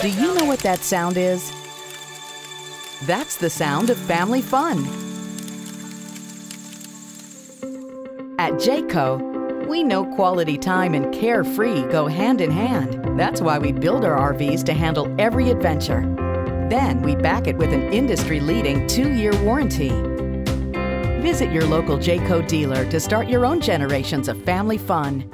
Do you know what that sound is? That's the sound of family fun. At Jayco, we know quality time and carefree go hand in hand. That's why we build our RVs to handle every adventure. Then we back it with an industry leading two year warranty. Visit your local Jayco dealer to start your own generations of family fun.